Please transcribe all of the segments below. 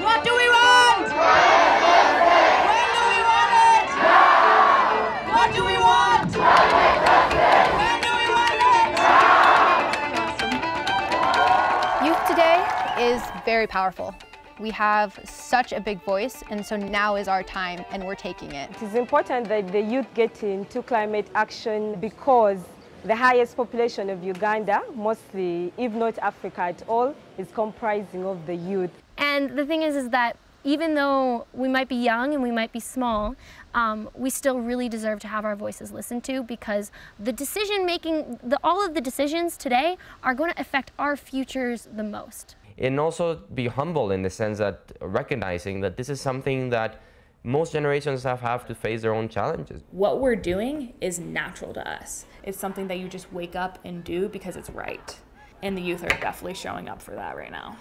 What do we want? When do we want it? What do we want? When do we want it? Awesome. Youth today is very powerful. We have such a big voice, and so now is our time, and we're taking it. It is important that the youth get into climate action because the highest population of Uganda, mostly, if not Africa at all, is comprising of the youth. And the thing is, is that even though we might be young and we might be small, um, we still really deserve to have our voices listened to because the decision making, the, all of the decisions today are going to affect our futures the most. And also be humble in the sense that recognizing that this is something that most generations have, have to face their own challenges. What we're doing is natural to us. It's something that you just wake up and do because it's right. And the youth are definitely showing up for that right now.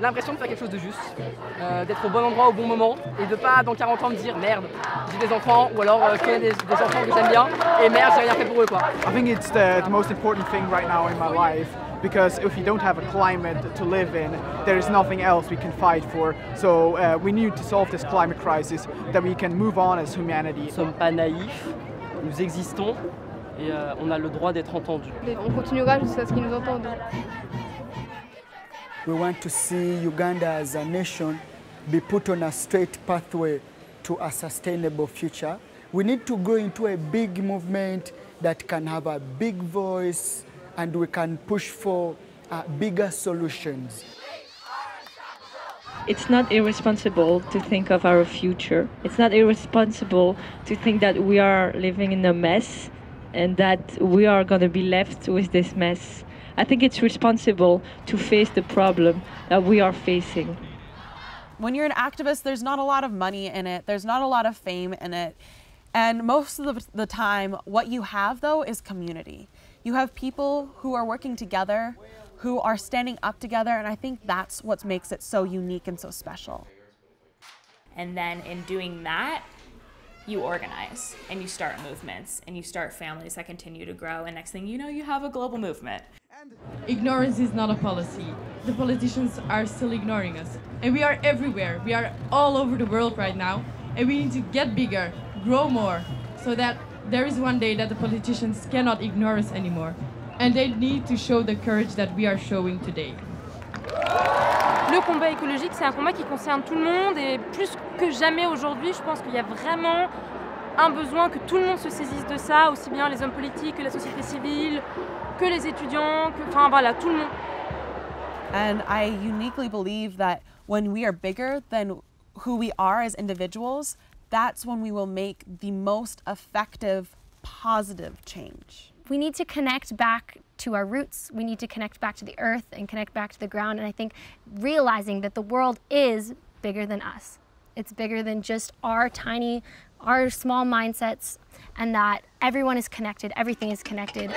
L'impression de faire quelque chose de juste, euh, d'être au bon endroit au bon moment et de pas dans 40 ans me dire merde, j'ai des enfants ou alors euh, je connais des, des enfants que j'aime bien et merde, j'ai rien fait pour eux quoi. I think it's the, the most important thing right now in my life because if you don't have a climate to live in, there is nothing else we can fight for. So uh, we need to solve this climate crisis that we can move on as humanity. Nous ne sommes pas naïfs, nous existons et euh, on a le droit d'être entendus. On continuera jusqu'à ce qu'ils nous entendent. We want to see Uganda as a nation be put on a straight pathway to a sustainable future. We need to go into a big movement that can have a big voice and we can push for uh, bigger solutions. It's not irresponsible to think of our future. It's not irresponsible to think that we are living in a mess and that we are going to be left with this mess. I think it's responsible to face the problem that we are facing. When you're an activist, there's not a lot of money in it, there's not a lot of fame in it. And most of the, the time, what you have though is community. You have people who are working together, who are standing up together, and I think that's what makes it so unique and so special. And then in doing that, you organize and you start movements and you start families that continue to grow. And next thing you know, you have a global movement. Ignorance is not a policy. The politicians are still ignoring us. And we are everywhere. We are all over the world right now. And we need to get bigger, grow more, so that there is one day that the politicians cannot ignore us anymore. And they need to show the courage that we are showing today. Le combat écologique, c'est un combat qui concerne tout le monde et plus que jamais aujourd'hui, je pense qu'il y a vraiment un besoin que tout le monde se saisisse de ça, aussi bien les hommes politiques que la société civile, que les étudiants, que, enfin voilà, tout le monde. And I uniquely believe that when we are bigger than who we are as individuals, that's when we will make the most effective, positive change. We need to connect back to our roots. We need to connect back to the earth and connect back to the ground. And I think realizing that the world is bigger than us. It's bigger than just our tiny, our small mindsets, and that everyone is connected, everything is connected.